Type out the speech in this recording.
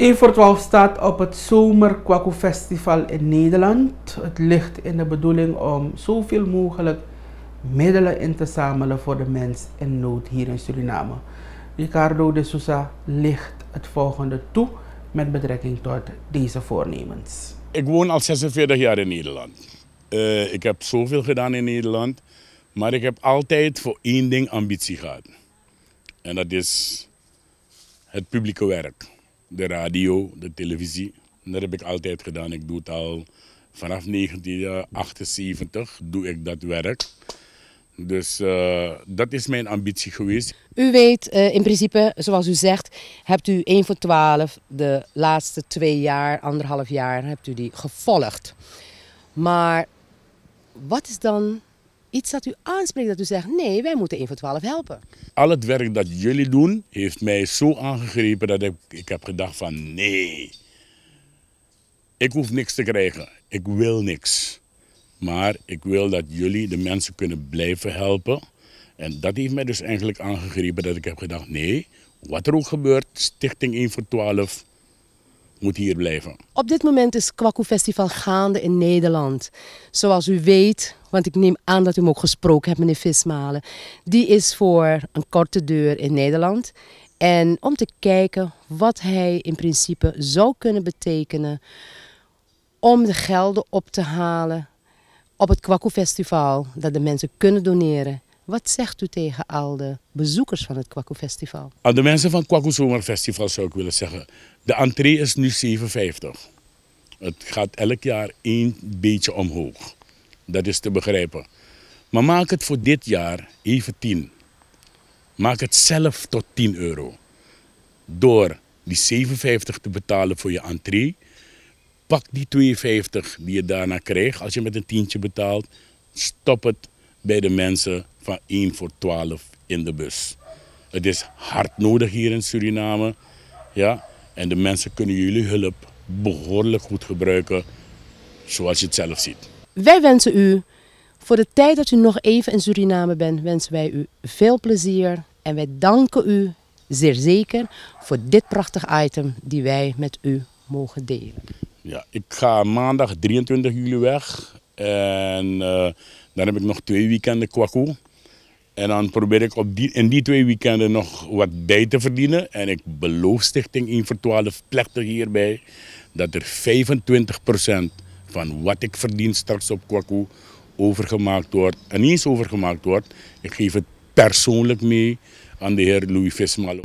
1 voor 12 staat op het Zomer Kwaku Festival in Nederland. Het ligt in de bedoeling om zoveel mogelijk middelen in te zamelen voor de mens in nood hier in Suriname. Ricardo de Sousa ligt het volgende toe met betrekking tot deze voornemens. Ik woon al 46 jaar in Nederland. Uh, ik heb zoveel gedaan in Nederland, maar ik heb altijd voor één ding ambitie gehad. En dat is het publieke werk. De radio, de televisie. dat heb ik altijd gedaan. Ik doe het al vanaf 1978 doe ik dat werk. Dus uh, dat is mijn ambitie geweest. U weet uh, in principe, zoals u zegt, hebt u 1 voor 12 de laatste twee jaar, anderhalf jaar, hebt u die gevolgd. Maar wat is dan iets dat u aanspreekt dat u zegt, nee, wij moeten 1 voor 12 helpen? Al het werk dat jullie doen, heeft mij zo aangegrepen dat ik, ik heb gedacht van nee. Ik hoef niks te krijgen. Ik wil niks. Maar ik wil dat jullie de mensen kunnen blijven helpen. En dat heeft mij dus eigenlijk aangegrepen dat ik heb gedacht, nee, wat er ook gebeurt, Stichting 1 voor 12 moet hier blijven. Op dit moment is Kwaku Festival gaande in Nederland. Zoals u weet, want ik neem aan dat u hem ook gesproken hebt, meneer Vismalen. Die is voor een korte deur in Nederland. En om te kijken wat hij in principe zou kunnen betekenen om de gelden op te halen op het Kwaku Festival, dat de mensen kunnen doneren. Wat zegt u tegen al de bezoekers van het Kwaku Festival? Aan de mensen van het Zomerfestival zou ik willen zeggen, de entree is nu 7,50. Het gaat elk jaar een beetje omhoog. Dat is te begrijpen. Maar maak het voor dit jaar even 10. Maak het zelf tot 10 euro. Door die 7,50 te betalen voor je entree Pak die 52 die je daarna krijgt als je met een tientje betaalt. Stop het bij de mensen van 1 voor 12 in de bus. Het is hard nodig hier in Suriname. Ja? En de mensen kunnen jullie hulp behoorlijk goed gebruiken, zoals je het zelf ziet. Wij wensen u, voor de tijd dat u nog even in Suriname bent, wensen wij u veel plezier. En wij danken u zeer zeker voor dit prachtig item die wij met u mogen delen. Ja, ik ga maandag 23 juli weg. En uh, dan heb ik nog twee weekenden kwaku. En dan probeer ik op die, in die twee weekenden nog wat bij te verdienen. En ik beloof Stichting 1 voor 12 plechtig hierbij dat er 25% van wat ik verdien straks op kwaku overgemaakt wordt. En niet eens overgemaakt wordt. Ik geef het persoonlijk mee aan de heer Louis Vismalo.